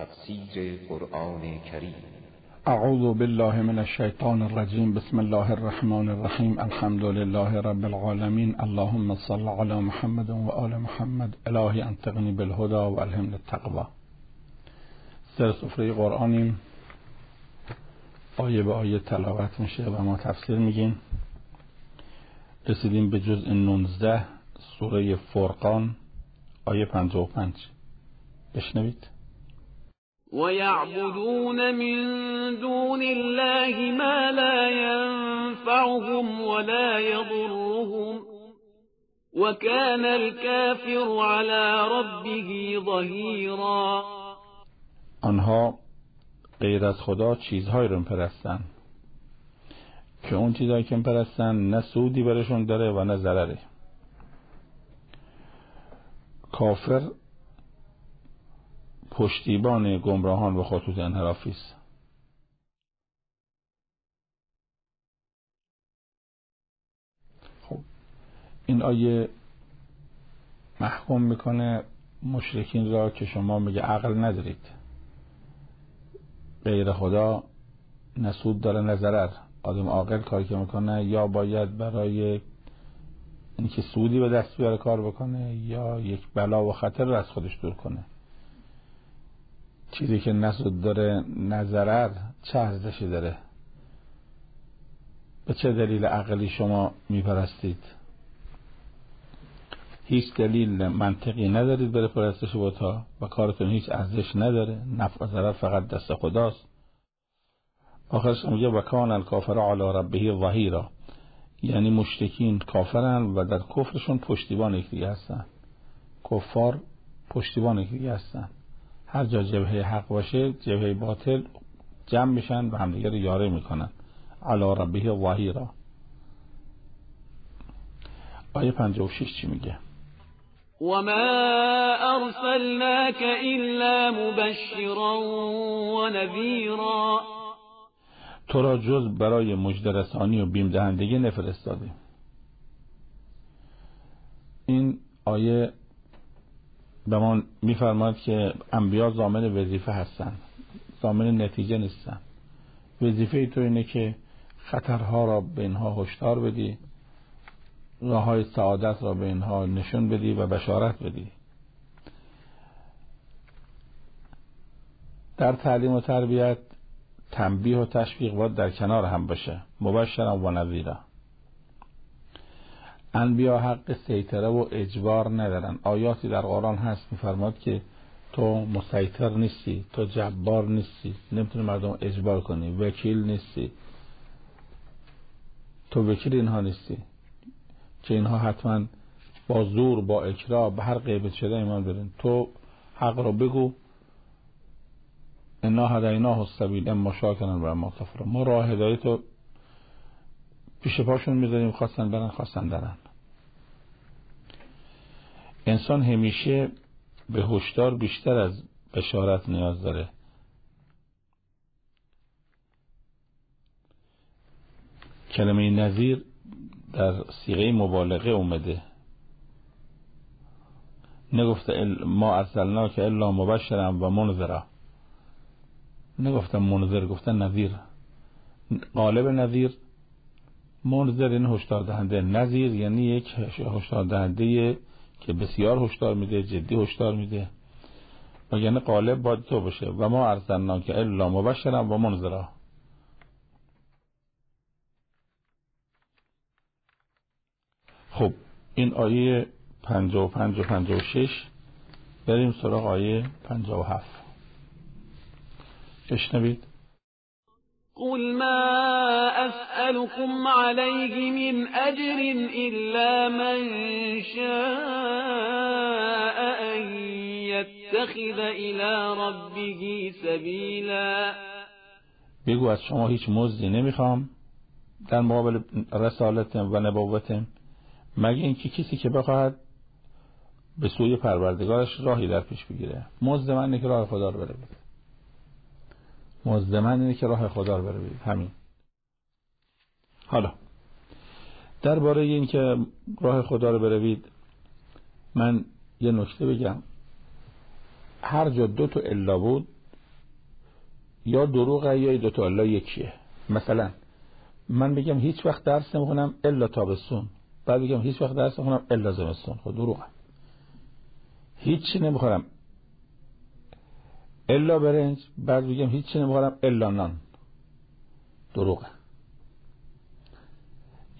تفسیر قرآن کریم. اعوذ بالله من الشیطان الرجیم. بسم الله الرحمن الرحیم. الحمد لله رب العالمین. اللهم صل علی محمد و آل محمد. الهی انتقنی بالهدا و الهم التقوا سر سفره قرآنیم. آیه به آیه تلاوت میشه و ما تفسیر میگیم. رسیدیم به جزء 19 سوره فرقان آیه 55 بشنوید. ويعبدون من دون الله ما لا ينفعهم ولا يضرهم وكان الكافر على ربه ظهيرا آنها غیر از خدا چیزهایی رو پرستن که اون چیزهایی که پرستن نه سودی برشون داره و نه ضرره. کافر پشتیبان گمراهان و خطوط انحرافی است. خب این آیه محکوم می‌کنه مشرکین را که شما میگه عقل ندارید. غیر خدا نسود داره نظرر آدم عاقل کاری که می‌کنه یا باید برای اینکه سودی به دست بیاره کار بکنه یا یک بلا و خطر رو از خودش دور کنه. چیزی که نسود داره نظرر چه ارزشی داره؟ به چه دلیل عقلی شما میپرستید؟ هیچ دلیل منطقی ندارید بره پرستش بوتا و کارتون هیچ ارزش نداره نفع و ضرر فقط دست خداست. آخرش میگه وکان الکافر علی ربه ظهیرا. یعنی مشتکین کافرن و در کفرشون پشتیبان یکدیگه هستن. کفار پشتیبان یکدیگه هستن. هر جا جبهه حق باشه جبهه باطل جمع میشن و همدیگه رو یاره می‌کنن. علی ربه ظهیرا آیه 56 چی میگه؟ وما أرسلناك إلا مبشرا ونذيرا. تو را جز برای مجدرسانی و بیم دهندگی نفرستادیم. این آیه به ما میفرماید که انبیا زامن وظیفه هستند زامن نتیجه نیستن. وظیفه تو اینه که خطرها را به اینها هشدار بدی راه های سعادت را به اینها نشون بدی و بشارت بدی. در تعلیم و تربیت تنبیه و تشویق باید در کنار هم باشه. مبشرا و نذیرا انبیا حق سیطره و اجبار ندارن. آیاتی در قرآن هست میفرماد که تو مسیطر نیستی تو جبار نیستی. نمی‌تونی مردم اجبار کنی. وکیل نیستی. تو وکیل اینها نیستی. که اینها حتما با زور با اکراه به هر قیبت شده ایمان برین تو حق رو بگو. انا هدیناه السبیل اما شاکرن و اما ما راه هدایت رو پیش پاشون می‌ذاریم خواستن برن خواستن برن انسان همیشه به هشدار بیشتر از بشارت نیاز داره. کلمه نظیر در سیغه مبالغه اومده. نگفته ما ارسلنا که الا مبشرم و منذرا. نگفتم منذر گفتن نظیر قالب نظیر منذر این هشدار دهنده نظیر یعنی یک هشدار دهنده که بسیار هشدار میده جدی هشدار میده. و یعنی قالب باید تو باشه. و ما ارسلنا که الا مبشرم و منذرا. خب این آیه 55 و 56 بریم سراغ آیه 57 بشنوید. قل ما أسألكم عليه من أجر إلا من شاء أن يتخذ إلى ربه سبيلا. بگو از شما هیچ مزدی نمی‌خوام در مقابل رسالتم و نبوتم مگه اینکه کسی که بخواهد به سوی پروردگارش راهی در پیش بگیره. مزد من که راه خدا رو بره بید مزد من اینه که راه خدا رو بره بید همین. حالا درباره این که راه خدا رو بروید من یه نکته بگم. هر جا دو تا الا بود یا دروغه یا دو تا الا یکیه. مثلا من بگم هیچ وقت درس نمی‌خونم الا تابستون. بعد بگم هیچ وقت درس نمی‌خونم الا زمستون. خب دروغه. هیچی نمی‌خورم الا برنج بعد بگم هیچی نمی‌خورم الا نان. دروغه.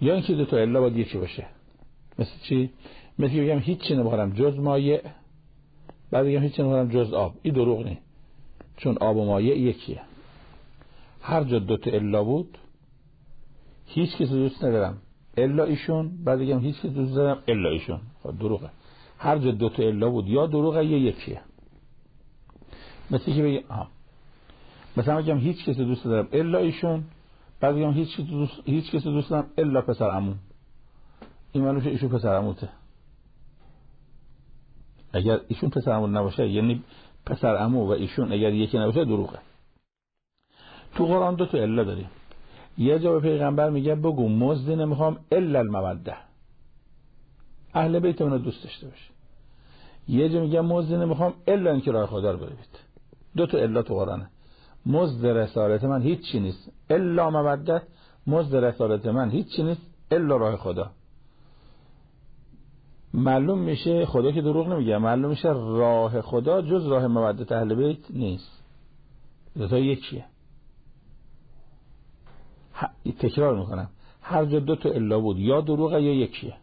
یا اینکه دو تا الا باید یکی باشه. مثل چی؟ مثل بگم هیچی نمی‌خورم جز مایع. بعد بگم هیچی نمی‌خورم جز آب. این دروغ نیست. چون آب و مایع یکیه. هر جا دو تا الا بود هیچ کسی دوست ندارم. الا ایشون بعد بگم هیچ کسی دوست ندارم الا ایشون. خب دروغه. هر جا دو تا الا بود یا دروغه یا یکیه. مثل که بگم آه. مثلا بگم هیچ کسی دوست ندارم الا ایشون. بعد بگم هیچ کسی دوست هیچ کسی دوست ندارم الا پسر عمو. این معنیش ایشون پسر عموته. اگر ایشون پسر عمو نباشه یعنی پسر عمو و ایشون اگر یکی نباشه دروغه. تو قرآن دو تا الا داریم. یه جا به پیغمبر میگه بگو مزدی نمی‌خوام الا الموده اهل بیت منو دوست داشته باشه یه جا میگه مزدی نمی‌خوام الا اینکه راه خدا رو برید دو تا الا تو قرآنه. مزد رسالت من هیچی نیست. الا مودت مزد رسالت من هیچی نیست. الا راه خدا. معلوم میشه خدا که دروغ نمیگه. معلوم میشه راه خدا جز راه مودت اهل بیت نیست. دو تا یکیه. تکرار می‌کنم. هر جا دو تا الا بود یا دروغه یا یکیه.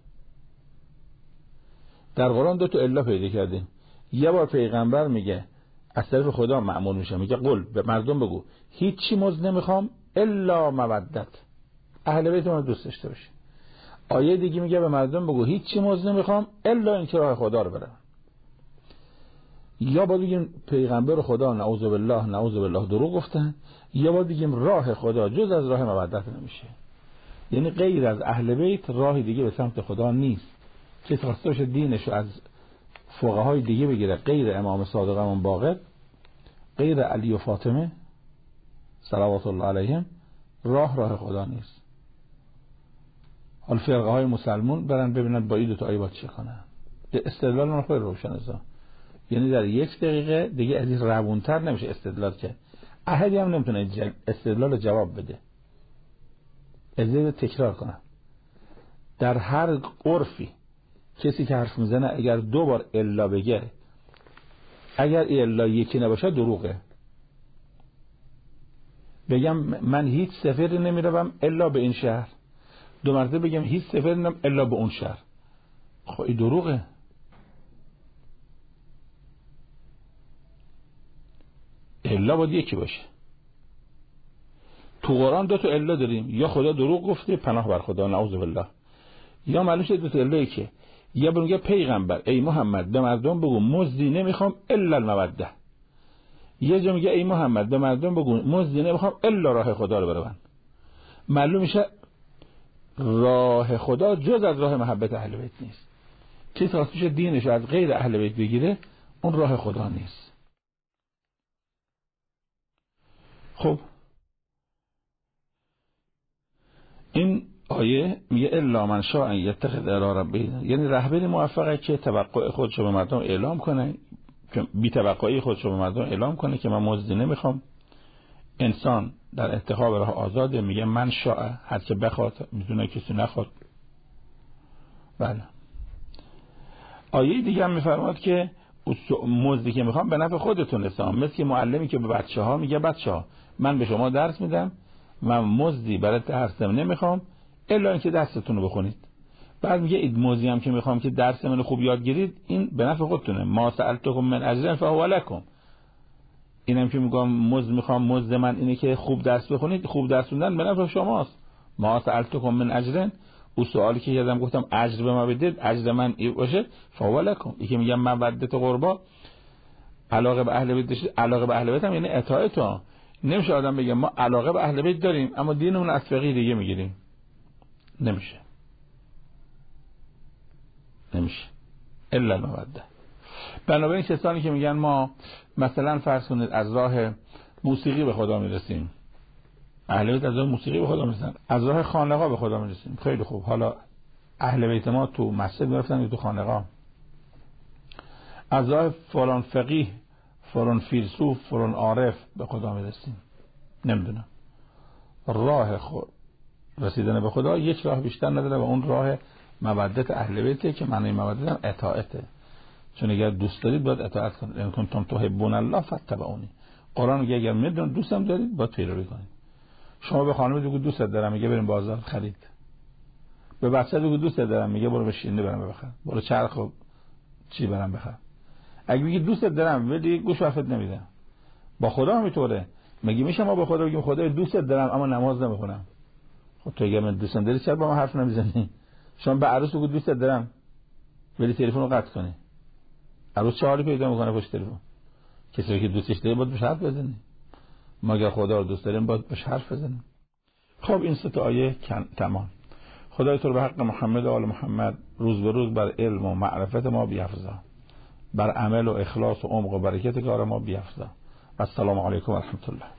در قرآن دو تا الا پیدا کردیم. یه بار پیغمبر میگه از طرف خدا معمول میشه میگه قل به مردم بگو. هیچی مزد نمی‌خوام الا مودت. اهل بیت من دوست داشته باشه آیه دیگه میگه به مردم بگو هیچی مزد نمی‌خوام الا اینکه راه خدا رو برم یا با بگیم پیغمبر خدا نعوذ بالله نعوذ بالله دروغ گفتن یا با بگیم راه خدا جز از راه مودت نمیشه. یعنی غیر از اهل بیت راهی دیگه به سمت خدا نیست. که خواسته باشه دینش از های دیگه بگیره غیر امام صادقمون باقر غیر علی و فاطمه صلوات الله علیهم راه راه خدا نیست. حال فرقه های مسلمون برن ببینن با این دو تا آیه چه کنن. استدلال من خیلی روشن ازا یعنی در یک دقیقه دیگه از این روونتر نمیشه استدلال که احدی هم نمی‌تونه استدلال جواب بده. از تکرار کنم. در هر عرفی کسی که حرف می‌زنه اگر دو بار الا بگه اگر الا یکی نباشه دروغه. بگم من هیچ سفری نمی‌روم الا به این شهر. دو مرتبه بگم هیچ سفری نمی‌روم الا به اون شهر. خب این دروغه. الا باید یکی باشه. تو قرآن دو تا الا داریم. یا خدا دروغ گفته پناه بر خدا نعوذ بالله. یا معلوم شد دو تا الا که یا میگه پیغمبر ای محمد به مردم بگو مزدی نمی‌خوام الا الموده یه جا میگه ای محمد به مردم بگو مزدی نمی‌خوام الا راه خدا رو برون معلوم میشه راه خدا جز از راه محبت اهل بیت نیست. کسی خواست دینش از غیر اهل بیت بگیره اون راه خدا نیست. خب. این آیه میگه الا من شاء یتخذ الی ربه. یعنی رهبری موفقه که توقع خودشو به مردم اعلام کنه. بی توقعی خودشو به مردم اعلام کنه که من مزدی نمی‌خوام. انسان در انتخاب راه آزاده. میگه من شاء. هر که بخواد می‌تونه کسی نخواد. بله. آیه دیگه هم میفرماد که مزدی که می‌خوام به نفع خودتون رسام. مثل که معلمی که به بچه ها میگه بچه ها من به شما درس میدم. من مزدی برای درسم نمی‌خوام. الا اینکه دستتون رو بخونید. بعد میگه اید موزی هم که می‌خوام که درس منو خوب یاد گیرید این به نفع خودتونه. ما سألتکم من اجر فهو لکم. اینم که میگم مزد می‌خوام مزد من اینه که خوب درس بخونید خوب درس خوندن به نفع شماست. ما سألتکم من اجر او سوالی که یادم گفتم اجر به ما بدید اجر من ای باشه. فهو لکم. یکی میگم من ودت قربا. علاقه به اهل بیت علاقه به اهل بیت هم یعنی اطاعت نمیشه آدم بگه ما علاقه به اهل بیت داریم اما دینمون از فقیه دیگه می‌گیریم. نمیشه. نمیشه. الا الموده بنابراین کسانی که میگن ما مثلا فرض کنید از راه موسیقی به خدا می‌رسیم. اهل بیت از راه موسیقی به خدا می‌رسن. از راه خانقا به خدا می‌رسیم. خیلی خوب. حالا اهل بیت ما تو مسجد می‌رفتن تو خانقا؟ از راه فلان فقیه فلان فیلسوف فلان عارف به خدا می‌رسیم. نمی‌دونم. راه خود رسیدن به خدا یک راه بیشتر نداره و اون راه مودت اهل بیته که معنی مودت هم اطاعته. چون اگر دوست دارید باید اطاعت کنید. ان کنتم تحبون الله فتبعونی قرآن میگه اگر میدون دوستم دارید باید پیروی کنید. شما به خانم بگو دوست دارم. میگه بریم بازار خرید. به بچه بگو دوست دارم. میگه برو به شینه برم بخر. برو چرخ و چی برم بخر. اگه میگی دوست دارم ولی گوش وقت نمیدم با خدا میطوره مگه میشه ما به خدا بگیم خدا دوست دارم اما نماز نمی‌خونم. تو اگه من دوستم داری چرا با من حرف نمی‌زنی؟ شما به عروس بگو دوست دارم. ولی تلفن رو قطع کنی. عروس چه حالی پیدا می‌کنه پشت تلفن؟ کسی که دوستش داری باید بهش حرف بزنی ما اگر خدا رو دوست داریم باید بهش حرف بزنیم. خب این سه آیه تمام. خدای تو به حق محمد و آل محمد روز به روز بر علم و معرفت ما بیافزا بر عمل و اخلاص و عمق و برکت کار ما بیافزا السلام علیکم و رحمت الله.